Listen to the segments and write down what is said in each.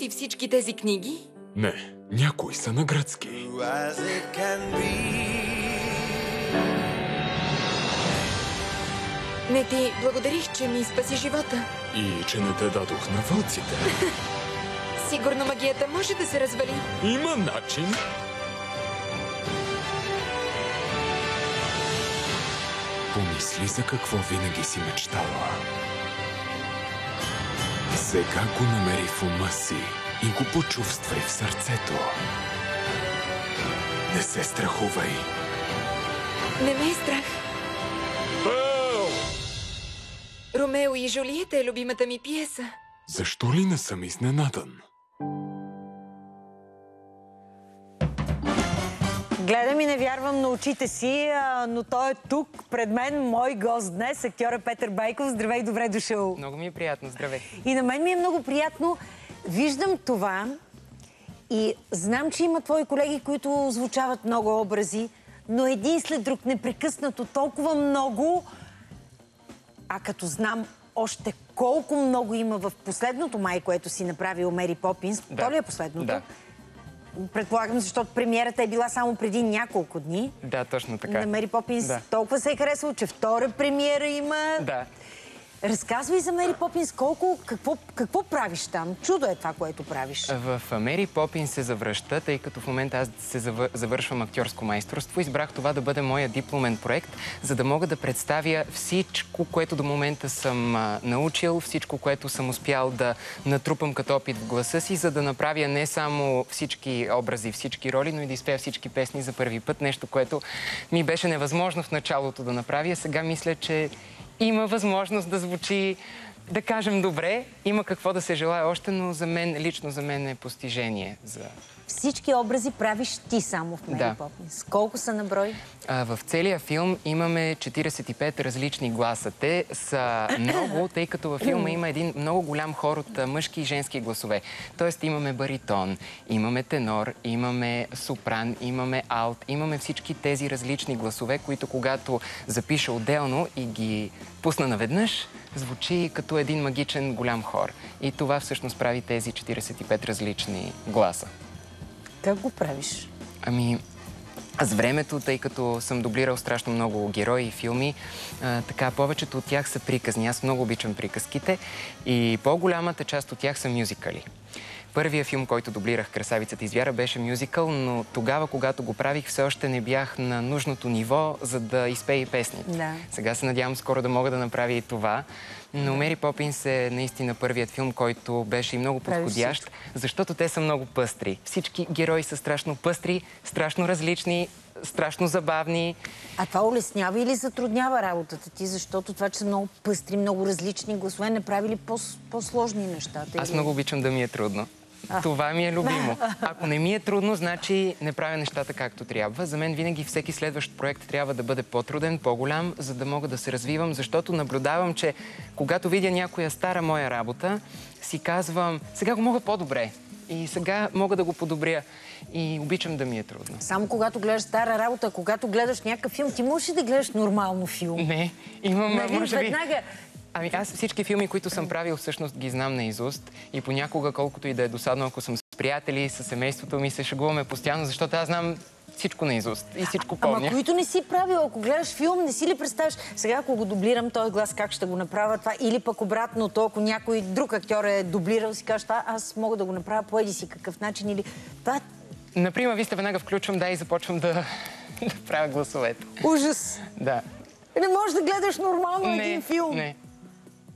си всички тези книги? Не, някои са на гръцки. Не ти благодарих, че ми спаси живота. И че не те дадох на вълците. Сигурно магията може да се развали. Има начин. Помисли за какво винаги си мечтала. Сега го намери в ума си и го почувствай в сърцето. Не се страхувай. Не ме е страх. Ромео и Жулиета е любимата ми пиеса. Защо ли не съм изненадан? Гледам и не вярвам на очите си, но той е тук, пред мен, мой гост днес, актьора Петър Байков. Здравей, добре дошъл. Много ми е приятно. Здравей. И на мен ми е много приятно. Виждам това и знам, че има твои колеги, които звучават много образи, но един след друг непрекъснато толкова много, а като знам още колко много има в последното май, което си направил Мери Попинс. Да. То ли е последното? Да. Предполагам, защото премиерата е била само преди няколко дни. Да, точно така. На Мери Попинс Да. толкова се е харесало, че втора премиера има. Да. Разказвай за Мери Попинс колко, какво, какво правиш там? Чудо е това, което правиш. В Мери Попин се завръща, тъй като в момента аз се завър- завършвам актьорско майсторство. Избрах това да бъде моя дипломен проект, за да мога да представя всичко, което до момента съм научил, всичко, което съм успял да натрупам като опит в гласа си, за да направя не само всички образи, всички роли, но и да изпея всички песни за първи път. Нещо, което ми беше невъзможно в началото да направя. Сега мисля, че има възможност да звучи, да кажем, добре. Има какво да се желая още, но за мен, лично за мен е постижение. За... Всички образи правиш ти само в Мери Да. Попинс. Колко са на брой? А, в целия филм имаме 45 различни гласа. Те са много, тъй като във филма има един много голям хор от мъжки и женски гласове. Тоест имаме баритон, имаме тенор, имаме сопран, имаме алт, имаме всички тези различни гласове, които когато запиша отделно и ги пусна наведнъж, звучи като един магичен голям хор. И това всъщност прави тези 45 различни гласа. Как го правиш? Ами, с времето, тъй като съм дублирал страшно много герои и филми, а, така повечето от тях са приказни. Аз много обичам приказките и по-голямата част от тях са мюзикали. Първия филм, който дублирах Красавицата извяра, беше мюзикъл, но тогава, когато го правих, все още не бях на нужното ниво, за да изпея и песните. Да. Сега се надявам скоро да мога да направя и това. Но Мери Попинс е наистина първият филм, който беше и много подходящ, защото те са много пъстри. Всички герои са страшно пъстри, страшно различни, страшно забавни. А това улеснява или затруднява работата ти? Защото това, че са много пъстри, много различни гласове, не прави ли по- по-сложни нещата? Аз или- много обичам да ми е трудно. Това ми е любимо. Ако не ми е трудно, значи не правя нещата както трябва. За мен винаги всеки следващ проект трябва да бъде по-труден, по-голям, за да мога да се развивам, защото наблюдавам, че когато видя някоя стара моя работа, си казвам, сега го мога по-добре. И сега мога да го подобря. И обичам да ми е трудно. Само когато гледаш стара работа, когато гледаш някакъв филм, ти можеш ли да гледаш нормално филм? Не, имам, Нали, може би... веднага... Ами аз всички филми, които съм правил, всъщност ги знам наизуст. И понякога, колкото и да е досадно, ако съм с приятели, с семейството ми, се шегуваме постоянно, защото аз знам всичко наизуст и всичко помня. Ама които не си правил, ако гледаш филм, не си ли представяш, сега ако го дублирам този глас, как ще го направя това? Или пък обратното, ако някой друг актьор е дублирал, си кажеш, «А, аз мога да го направя по еди си какъв начин или... Това Например, вие сте веднага включвам, да, и започвам да, да правя гласовете. ужас! Да. Не можеш да гледаш нормално Не, един филм. не.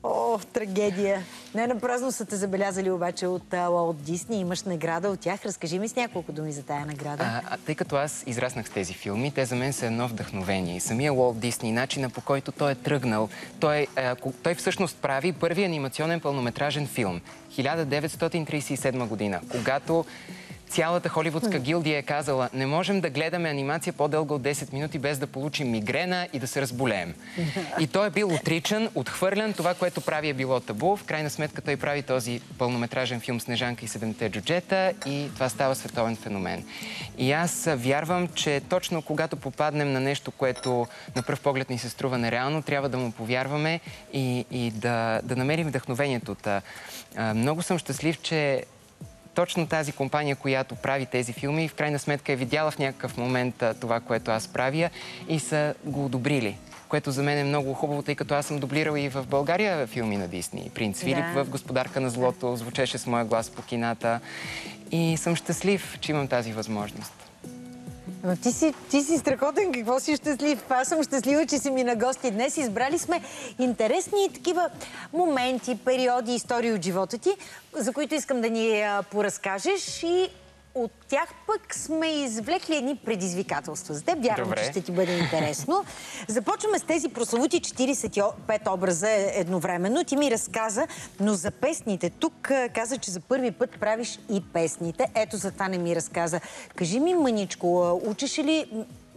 О, трагедия. Не напразно са те забелязали обаче от Уолт Дисни. Имаш награда от тях. Разкажи ми с няколко думи за тая награда. А, тъй като аз израснах с тези филми, те за мен са едно вдъхновение. И самия Уолт Дисни, начина по който той е тръгнал, той, а, той всъщност прави първи анимационен пълнометражен филм. 1937 година, когато цялата холивудска гилдия е казала, не можем да гледаме анимация по-дълга от 10 минути без да получим мигрена и да се разболеем. И той е бил отричан, отхвърлян, това, което прави е било табу. В крайна сметка той прави този пълнометражен филм Снежанка и седемте джуджета и това става световен феномен. И аз вярвам, че точно когато попаднем на нещо, което на пръв поглед ни се струва нереално, трябва да му повярваме и, и да, да намерим вдъхновението. Много съм щастлив, че точно тази компания, която прави тези филми, в крайна сметка е видяла в някакъв момент а, това, което аз правя и са го одобрили. Което за мен е много хубаво, тъй като аз съм дублирал и в България филми на Дисни. Принц Филип Да. в Господарка на злото звучеше с моя глас по кината. И съм щастлив, че имам тази възможност. Ама ти си, ти си страхотен, какво си щастлив? Аз съм щастлива, че си ми на гости днес. Избрали сме интересни такива моменти, периоди, истории от живота ти, за които искам да ни поразкажеш и от тях пък сме извлекли едни предизвикателства. За теб вярвам, Добре. че ще ти бъде интересно. Започваме с тези прословути 45 образа едновременно. Ти ми разказа, но за песните. Тук каза, че за първи път правиш и песните. Ето за това не ми разказа. Кажи ми, мъничко, а, учиш ли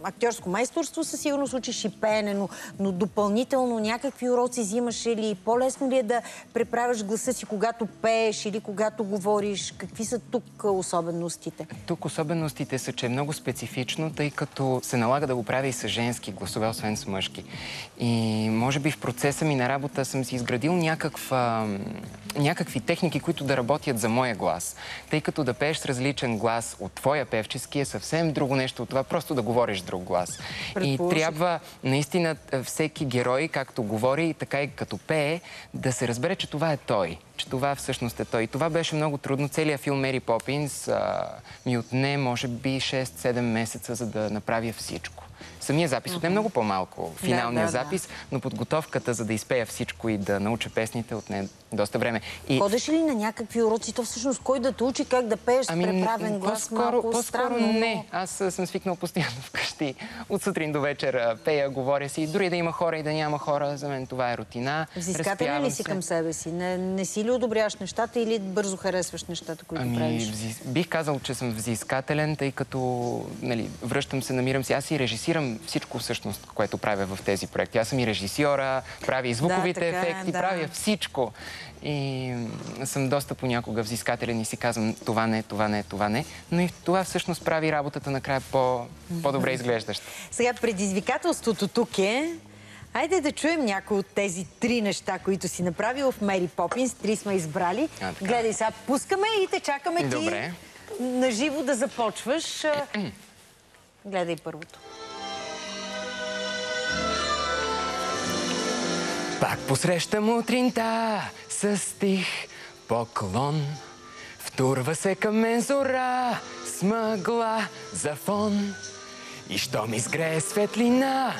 актьорско майсторство? Със сигурност учиш и пеене, но, но допълнително някакви уроци взимаш ли? По-лесно ли е да преправяш гласа си, когато пееш или когато говориш? Какви са тук особеностите? Тук особеностите са, че е много специфично, тъй като се налага да го правя и с женски гласове, освен с мъжки. И може би в процеса ми на работа съм си изградил някаква, някакви техники, които да работят за моя глас. Тъй като да пееш с различен глас от твоя певчески е съвсем друго нещо от това, просто да говориш друг глас. И трябва наистина всеки герой, както говори, така и като пее, да се разбере, че това е той че това всъщност е той. И това беше много трудно. Целият филм Мери Попинс а, ми отне, може би, 6-7 месеца, за да направя всичко. Самия запис отне много по-малко, финалния да, да. запис, но подготовката, за да изпея всичко и да науча песните, отне доста време. И Ходиш ли на някакви уроци? То всъщност кой да те учи как да пееш с преправен глас? Ами, по-скоро, не. Аз съм свикнал постоянно вкъщи. От сутрин до вечер пея, говоря си. Дори да има хора и да няма хора, за мен това е рутина. Взискателен ли си се. към себе си? Не, не си ли одобряваш нещата или бързо харесваш нещата, които Ами, правиш? бих казал, че съм взискателен, тъй като нали, връщам се, намирам се. Аз и режисирам всичко всъщност, което правя в тези проекти. Аз съм и режисьора, правя и звуковите така е, ефекти, да. правя всичко. И съм доста понякога взискателен и си казвам това не, това не, това не. Но и това всъщност прави работата накрая по, по-добре изглеждаща. Сега предизвикателството тук е... Айде да чуем някои от тези три неща, които си направил в Мери Попинс. Три сме избрали. А, така. Гледай сега, пускаме и те чакаме ти Добре. наживо да започваш. Гледай първото. Пак посрещам утринта с тих поклон. Втурва се към мен зора с мъгла за фон. И щом изгрее светлина,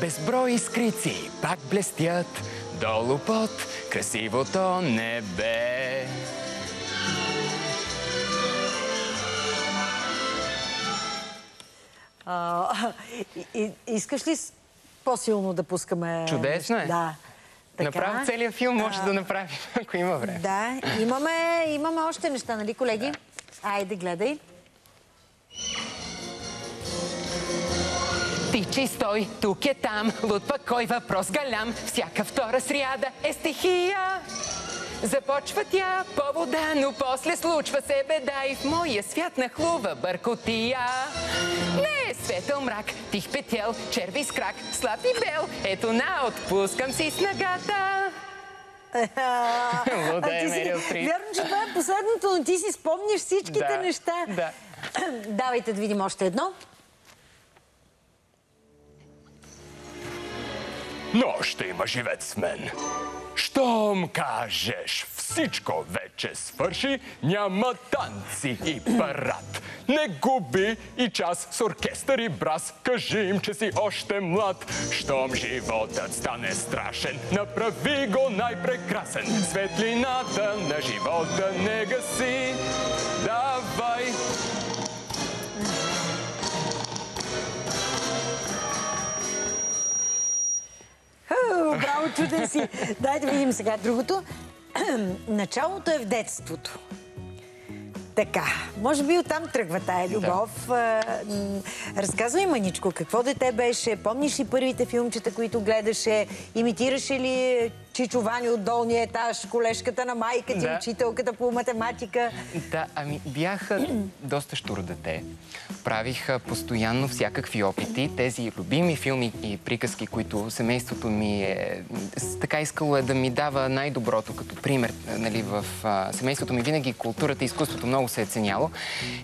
безброй искрици пак блестят долу под красивото небе. А, и, искаш ли по-силно да пускаме... Чудесно е. Да. Направо целият филм може да направим, ако има време. Да, имаме, имаме още неща, нали, колеги? Айде, гледай. Тичи, стой, тук е там, луд пък кой въпрос галям, всяка втора сряда е стихия. Започва тя по вода, но после случва се беда и в моя свят нахлува бъркотия. Не е светъл мрак, тих петел, черви с крак, слаб и бел, ето на, отпускам си снагата. Луда е ти си- Мерил. Вярно, че това е последното, но ти си спомняш всичките Да, неща. да. Давайте да видим още едно. Но ще има живец с мен. Щом кажеш всичко вече свърши, няма танци и парад. Не губи и час с оркестър и брас. Кажи им, че си още млад. Щом животът стане страшен, направи го най-прекрасен. Светлината на живота не гаси. Давай, Браво, чуден си. Дай да видим сега другото. Началото е в детството. Така, може би оттам тръгва тая любов. А, м, Разказвай, Маничко, какво дете беше? Помниш ли първите филмчета, които гледаше? Имитираше ли Чичо Вани от долния етаж, колежката на майка ти, Да. учителката по математика. Да, ами бях а, доста штуро дете. Правих постоянно всякакви опити. Тези любими филми и приказки, които семейството ми е така искало е да ми дава най-доброто като пример. Нали, в а, семейството ми винаги културата и изкуството много се е ценяло.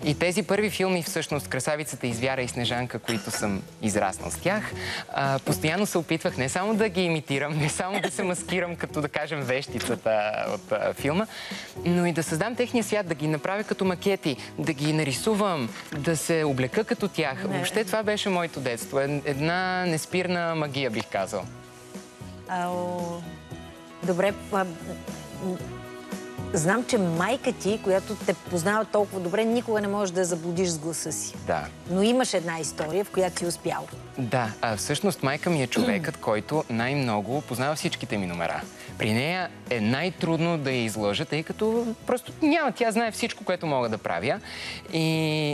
И тези първи филми, всъщност, Красавицата извяра и Снежанка, които съм израснал с тях, а, постоянно се опитвах не само да ги имитирам, не само да се маскирам като, да кажем, вещицата от а, филма, но и да създам техния свят, да ги направя като макети, да ги нарисувам, да се облека като тях. Въобще това беше моето детство. Ед- Една неспирна магия, бих казал. Ау, добре, а, знам, че майка ти, която те познава толкова добре, никога не можеш да я заблудиш с гласа си. Да. Но имаш една история, в която си успял. Да, а всъщност майка ми е човекът, който най-много познава всичките ми номера. При нея е най-трудно да я излъжа, тъй като просто няма. Тя знае всичко, което мога да правя. И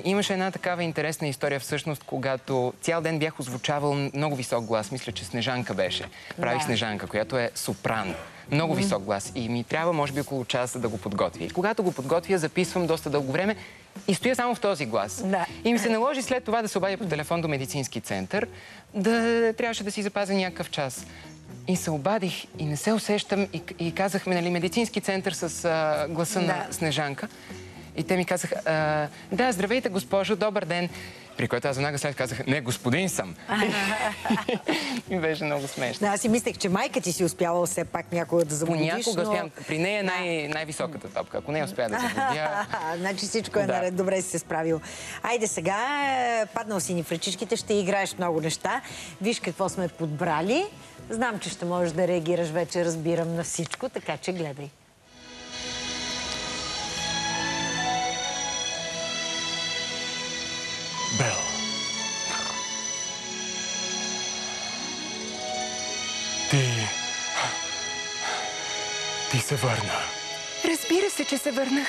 имаше една такава интересна история всъщност, когато цял ден бях озвучавал много висок глас. Мисля, че Снежанка беше. Правих Да. Снежанка, която е сопран. Много висок глас. И ми трябва, може би, около час да го подготвя. И когато го подготвя, записвам доста дълго време и стоя само в този глас. Да. И ми се наложи след това да се обадя по телефон до медицински център, да трябваше да си запазя някакъв час. И се обадих и не се усещам и, и казахме, нали, медицински център с а, гласа на Да. Снежанка. И те ми казаха, да, здравейте, госпожо, добър ден. При което аз веднага след казах, не, господин съм. и беше много смешно. Да, аз си мислех, че майка ти си успяла все пак някога да заблудиш, Понякога но... успявам. При нея е най- най-високата топка. Ако не успя да заблудя... значи всичко е Да. наред. Добре си се справил. Айде сега, е, паднал си ни в ръчичките, ще играеш много неща. Виж какво сме подбрали. Знам, че ще можеш да реагираш вече, разбирам на всичко, така че гледай. Се върна. Разбира се, че се върнах.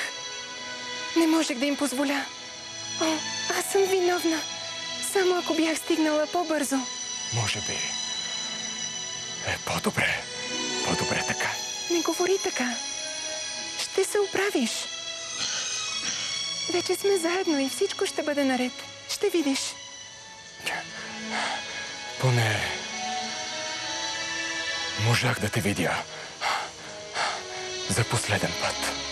Не можех да им позволя. О, аз съм виновна. Само ако бях стигнала по-бързо. Може би... Е по-добре. По-добре така. Не говори така. Ще се оправиш. Вече сме заедно и всичко ще бъде наред. Ще видиш. Поне... Можах да те видя. За последен път.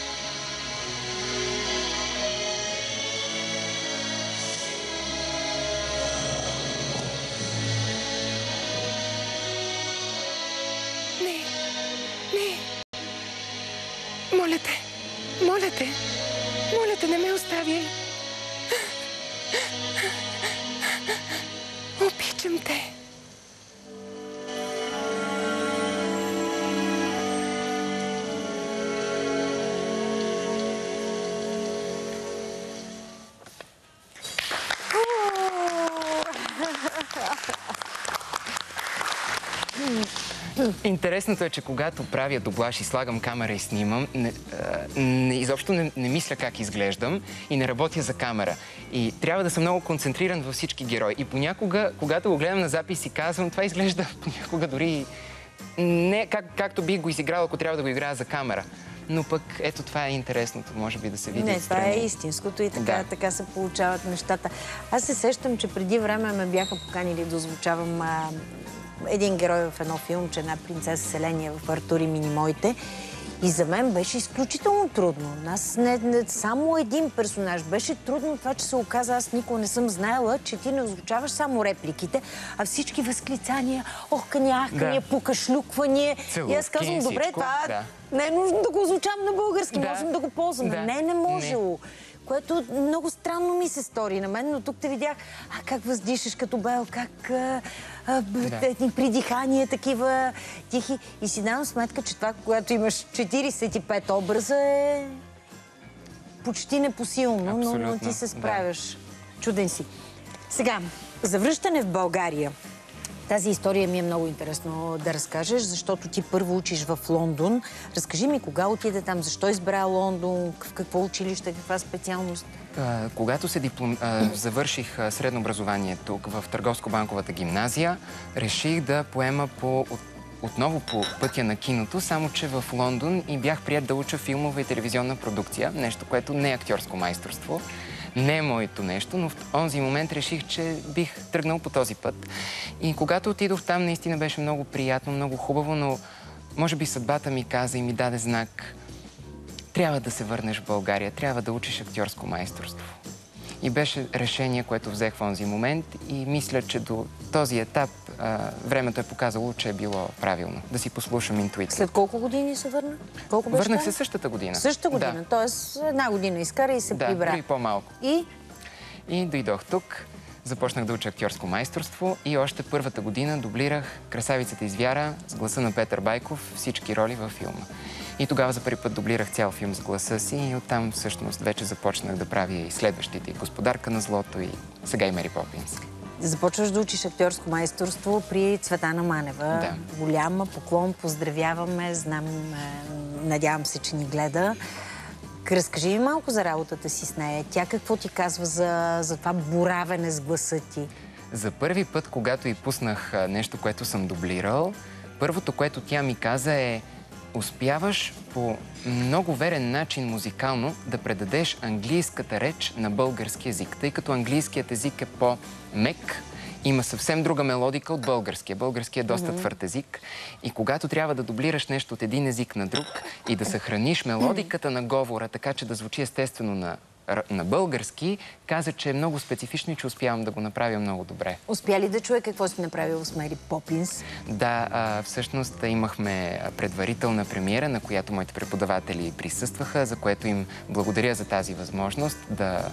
Интересното е, че когато правя дублаж и слагам камера и снимам, не, не, изобщо не, не мисля как изглеждам и не работя за камера. И трябва да съм много концентриран във всички герои. И понякога, когато го гледам на запис и казвам, това изглежда понякога дори не как, както би го изиграл, ако трябва да го играя за камера. Но пък ето това е интересното, може би да се види Не, това е истинското и така, Да. така се получават нещата. Аз се сещам, че преди време ме бяха поканили да озвучавам а, един герой в едно филмче, една принцеса Селения в Артур и Минимоите. И за мен беше изключително трудно. Аз не, не, само един персонаж. Беше трудно това, че се оказа, аз никога не съм знаела, че ти не озвучаваш само репликите, а всички възклицания, охкания, ахкания, Да. покашлюквания. и аз казвам, добре, всичко, това да. не е нужно да го озвучавам на български, Да. можем да го ползваме. Да. Не, не можело. Което много странно ми се стори на мен, но тук те видях, а как въздишаш като бел, как а, Да. придихания такива тихи. И си давам сметка, че това, когато имаш 45 образа е почти непосилно, но, ти се да. справяш. Чуден си. Сега, за връщане в България. Тази история ми е много интересно да разкажеш, защото ти първо учиш в Лондон. Разкажи ми кога отиде там, защо избра Лондон, в какво училище, каква специалност. Когато се диплом... завърших средно образование тук в Търговско-банковата гимназия, реших да поема по отново по пътя на киното, само че в Лондон и бях прият да уча филмова и телевизионна продукция, нещо, което не е актьорско майсторство. Не е моето нещо, но в онзи момент реших, че бих тръгнал по този път. И когато отидох там, наистина беше много приятно, много хубаво, но може би съдбата ми каза и ми даде знак. Трябва да се върнеш в България, трябва да учиш актьорско майсторство. И беше решение, което взех в онзи момент и мисля, че до този етап а, времето е показало, че е било правилно. Да си послушам интуицията. След колко години се върна? Колко беше Върнах се същата година. Същата година, Да, т.е. една година изкара и се да прибра. дори по-малко. И И дойдох тук, започнах да уча актьорско майсторство и още първата година дублирах Красавицата извяра с гласа на Петър Байков всички роли във филма. И тогава за първи път дублирах цял филм с гласа си и оттам всъщност вече започнах да правя и следващите. И Господарка на злото и сега и Мери Попинс. започваш да учиш актьорско майсторство при Цветана Манева. Да. Голяма поклон, поздравяваме, знам, е, надявам се, че ни гледа. Разкажи ми малко за работата си с нея. Тя какво ти казва за, за това боравене с гласа ти? За първи път, когато и пуснах нещо, което съм дублирал, първото, което тя ми каза е успяваш по много верен начин музикално да предадеш английската реч на български язик, тъй като английският език е по-мек, има съвсем друга мелодика от българския. Българския е доста твърд език. И когато трябва да дублираш нещо от един език на друг и да съхраниш мелодиката на говора, така че да звучи естествено на, на български, каза, че е много специфично и че успявам да го направя много добре. Успя ли да чуе какво си направил с Мери Попинс? Да, а, всъщност имахме предварителна премиера, на която моите преподаватели присъстваха, за което им благодаря за тази възможност да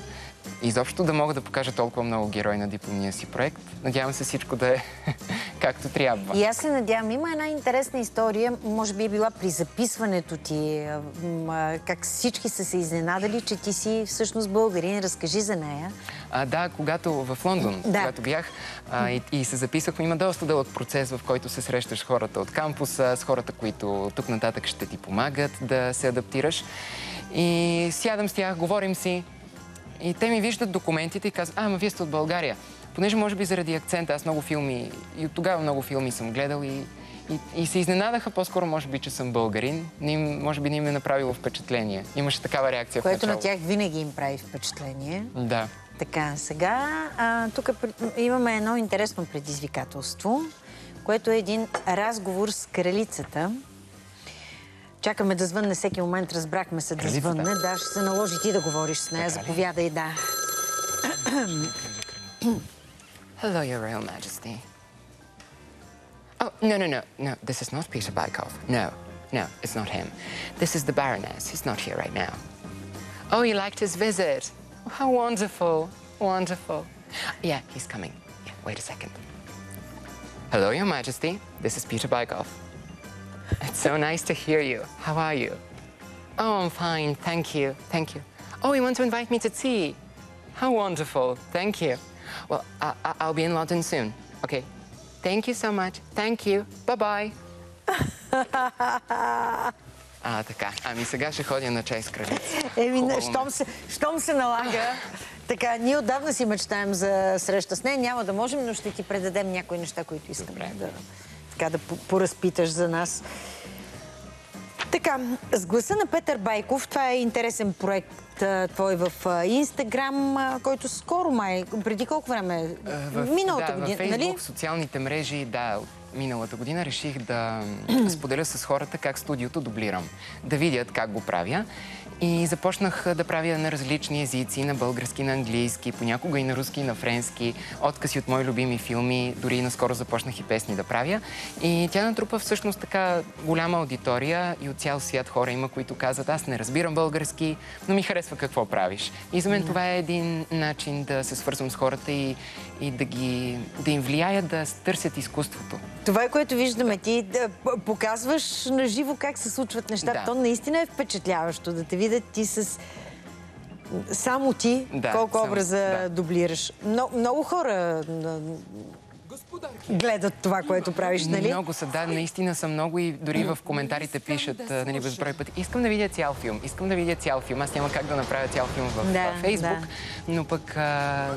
изобщо да мога да покажа толкова много герои на дипломния си проект. Надявам се всичко да е както трябва. И аз се надявам, има една интересна история, може би е била при записването ти, как всички са се изненадали, че ти си всъщност българин. Разкажи за нея. А, да, когато в Лондон, Да. когато бях а, и, и се записахме, има доста дълъг процес, в който се срещаш с хората от кампуса, с хората, които тук нататък ще ти помагат да се адаптираш. И сядам с тях, говорим си и те ми виждат документите и казват, а, ама вие сте от България. Понеже може би заради акцента, аз много филми, и от тогава много филми съм гледал и, и, и се изненадаха по-скоро, може би, че съм българин. Не им, може би не им е направило впечатление. Имаше такава реакция в Което на тях винаги им прави впечатление. Да. Така, сега тук имаме едно интересно предизвикателство, което е един разговор с кралицата. Чакаме да звънне всеки момент, разбрахме се да Кралицата? звънне. Да, ще се наложи ти да говориш с нея. Така ли? Заповядай, да. Hello, Your Royal Majesty. Oh, no, no, no, no. This is not Peter Bykov. No, no, it's not him. This is the Baroness. He's not here right now. Oh, you liked his visit. Oh, how wonderful. Wonderful. Yeah, he's coming. Yeah, wait a second. Hello, Your Majesty. This is Peter Bykov. It's so nice to hear you. How are you? Oh, I'm fine. Thank you. Thank you. Oh, you want to invite me to tea? How wonderful. Thank you. Well, I- I'll be in London soon. Okay. Thank you so much. Thank you. Bye-bye. А, така. Ами сега ще ходя на чай с кралица. Еми, щом се, щом се налага. Така, ние отдавна си мечтаем за среща с нея. Няма да можем, но ще ти предадем някои неща, които искаме да, така, да по- поразпиташ за нас. Така, с гласа на Петър Байков, това е интересен проект а, твой в Инстаграм, който скоро май, преди колко време? Миналата да, година, Фейсбук, нали? в социалните мрежи, да, миналата година реших да споделя с хората как студиото дублирам. Да видят как го правя. И започнах да правя на различни езици, на български, на английски, понякога и на руски, и на френски, откази от мои любими филми, дори наскоро започнах и песни да правя. И тя натрупа всъщност така голяма аудитория и от цял свят хора има, които казват, аз не разбирам български, но ми харесва какво правиш. И за мен това е един начин да се свързвам с хората и, и да, ги, да им влияя да търсят изкуството. Това е което виждаме. Ти да показваш на живо как се случват нещата. Да. То наистина е впечатляващо да те видят ти с... Само ти, Да, колко само- образа да. дублираш. Но, много хора гледат това, което правиш, нали? Много са, да, наистина са много и дори в коментарите пишат а, нали, безброй пъти. Искам да видя цял филм, искам да видя цял филм. Аз няма как да направя цял филм в Да, Фейсбук, да. но пък а,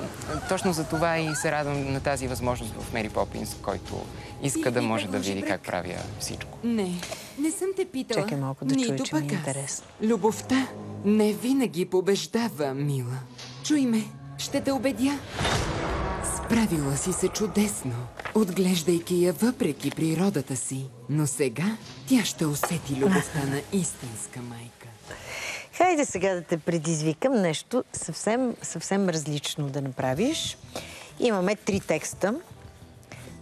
точно за това и се радвам на тази възможност в Мери Попинс, който иска да може да види как правя всичко. Не, не съм те питала. Чакай малко да чуя, че ми е интересно. Любовта не винаги побеждава, мила. Чуй ме, ще те убедя. Справила си се чудесно, отглеждайки я въпреки природата си. Но сега тя ще усети любовта на истинска майка. Хайде сега да те предизвикам нещо съвсем, съвсем различно да направиш. Имаме три текста,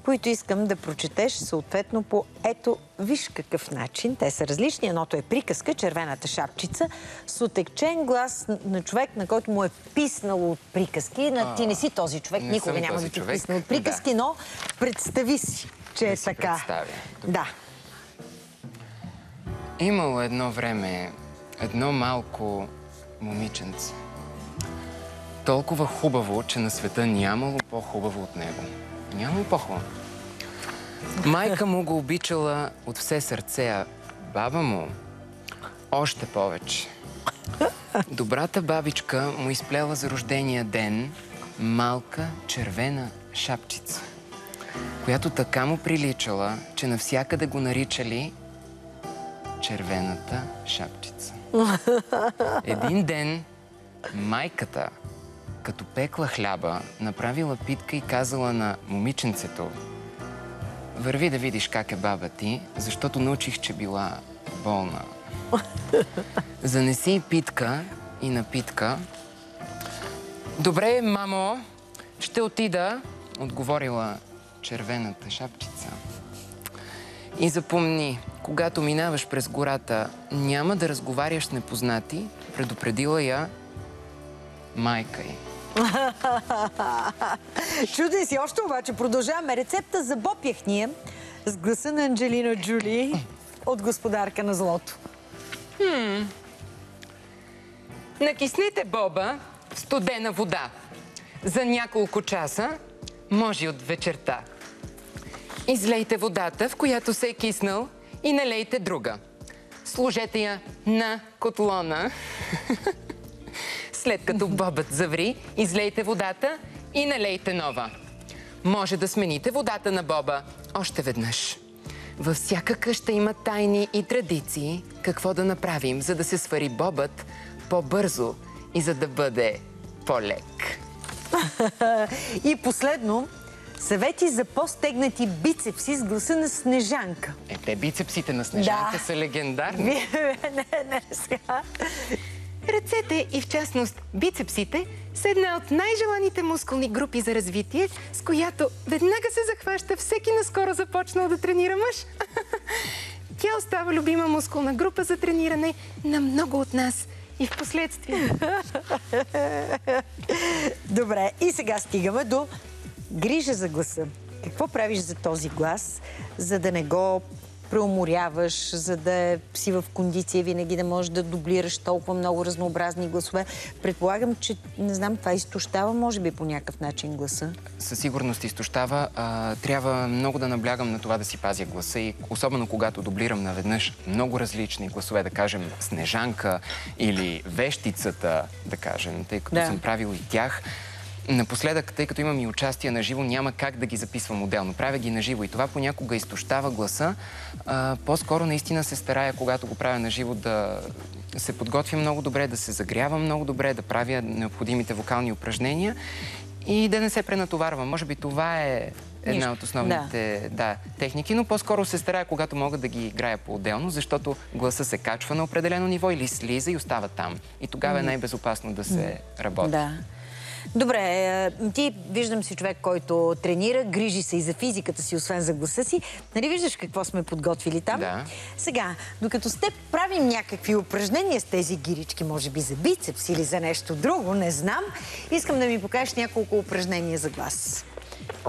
които искам да прочетеш съответно по ето, виж какъв начин. Те са различни. Едното е приказка, червената шапчица, с отекчен глас на човек, на който му е писнало от приказки. На, ти не си този човек, не никога няма да ти човек. писне от приказки, но представи си, че е си така. Да. Имало едно време едно малко момиченце. Толкова хубаво, че на света нямало по-хубаво от него. Нямало по-хубаво. Майка му го обичала от все сърце, а баба му още повече. Добрата бабичка му изплела за рождения ден малка червена шапчица, която така му приличала, че навсякъде го наричали червената шапчица. Един ден майката, като пекла хляба, направила питка и казала на момиченцето Върви да видиш как е баба ти, защото научих, че била болна. Занеси питка и напитка. Добре, мамо, ще отида, отговорила червената шапчица. И запомни, когато минаваш през гората, няма да разговаряш с непознати, предупредила я майка й. Чуден си още, обаче продължаваме рецепта за боб яхния с гласа на Анджелина Джули от господарка на злото. Накиснете боба в студена вода. За няколко часа, може и от вечерта. Излейте водата, в която се е киснал и налейте друга. Сложете я на котлона. След като бобът заври, излейте водата и налейте нова. Може да смените водата на боба още веднъж. Във всяка къща има тайни и традиции какво да направим, за да се свари бобът по-бързо и за да бъде по-лек. И последно, съвети за по-стегнати бицепси с гласа на Снежанка. Е, те бицепсите на Снежанка Да. са легендарни. Не, не, сега. Ръцете и в частност бицепсите са една от най-желаните мускулни групи за развитие, с която веднага се захваща всеки наскоро започнал да тренира мъж. Тя остава любима мускулна група за трениране на много от нас и в последствие. Добре, и сега стигаме до грижа за гласа. Какво правиш за този глас, за да не го преуморяваш, за да си в кондиция, винаги да можеш да дублираш толкова много разнообразни гласове. Предполагам, че, не знам, това изтощава, може би, по някакъв начин гласа. със сигурност изтощава. А, трябва много да наблягам на това да си пазя гласа и особено когато дублирам наведнъж много различни гласове, да кажем Снежанка или Вещицата, да кажем, тъй като Да. съм правил и тях. Напоследък, тъй като имам и участие на живо, няма как да ги записвам отделно. Правя ги на живо и това понякога изтощава гласа. По-скоро наистина се старая, когато го правя на живо, да се подготвя много добре, да се загрявам много добре, да правя необходимите вокални упражнения и да не се пренатоварвам. Може би това е една от основните да. техники, но по-скоро се старая, когато мога да ги играя по-отделно, защото гласа се качва на определено ниво или слиза и остава там. И тогава е най-безопасно да се работи. Да. Добре, е, ти виждам си човек, който тренира, грижи се и за физиката си, освен за гласа си. Нали виждаш какво сме подготвили там? Да. Сега, докато с теб правим някакви упражнения с тези гирички, може би за бицепс или за нещо друго, не знам, искам да ми покажеш няколко упражнения за глас.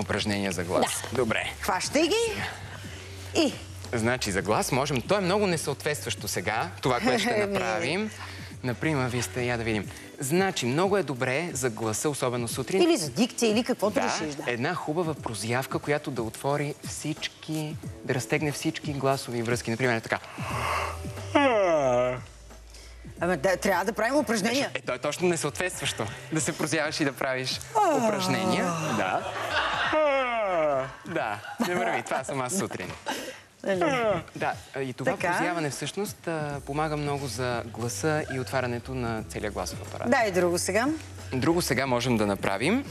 Упражнения за глас. Добре. Хващай ги и Значи за глас можем. То е много несъответстващо сега, това, което ще Еми. направим. Например, вие сте, я да видим. Значи, много е добре за гласа, особено сутрин. Или за дикция, или каквото да, решиш. Да. една хубава прозявка, която да отвори всички, да разтегне всички гласови връзки. Например, така. Ама да, трябва да правим упражнения. Е, то е точно несъответстващо. Да се прозяваш и да правиш упражнения. Да. Да, не върви. Това съм аз сутрин. Да, и това Така. прозяване всъщност помага много за гласа и отварянето на целия гласов апарат. Дай друго сега. Друго сега можем да направим.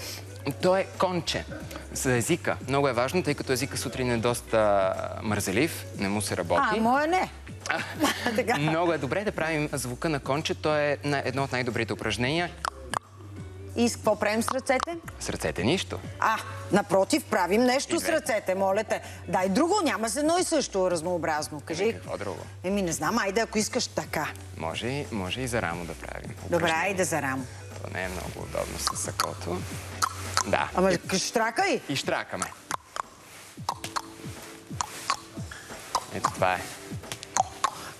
То е конче. За езика. Много е важно, тъй като езика сутрин е доста мързелив, не му се работи. А, моя не. Много е добре да правим звука на конче. То е едно от най-добрите упражнения. И с какво правим с ръцете? С ръцете нищо. А, напротив, правим нещо И с ръцете, моля те. Дай друго, няма с едно и също разнообразно. Кажи. Еми, какво друго? Еми, не знам, айде, ако искаш така. Може, и- може и за рамо да правим. Добре, айде за рамо. То не е много удобно с сакото. Да. Ама штракай. И штракаме. Ето това е.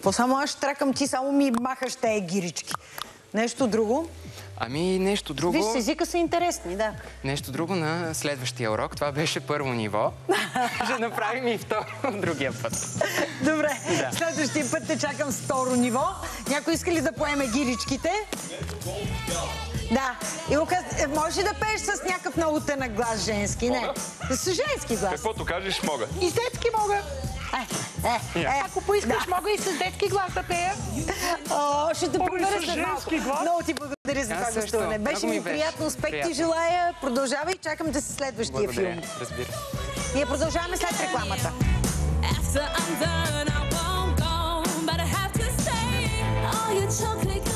По само аз штракам, ти само ми махаш тези гирички. Нещо друго? Ами нещо друго. Виж, с езика са интересни, да. Нещо друго на следващия урок. Това беше първо ниво. Ще направим и второ другия път. Добре, следващия път те чакам с второ ниво. Някой иска ли да поеме гиричките? Да. И Лука, е, може да пееш с някакъв много тънък глас женски? Не. С женски глас. Каквото кажеш, мога. И с детски мога. Е, е, е. Ако поискаш, мога и с детски глас да пея. О, ще те благодаря с след малко. женски глас. Много ти благодаря благодаря за това гостуване. Беше ми приятно. Успех приятно. ти желая. Продължавай и чакам да си следващия филм. Разбира. Ние продължаваме след рекламата. After I'm done, I won't go, but I have to stay. All your chocolate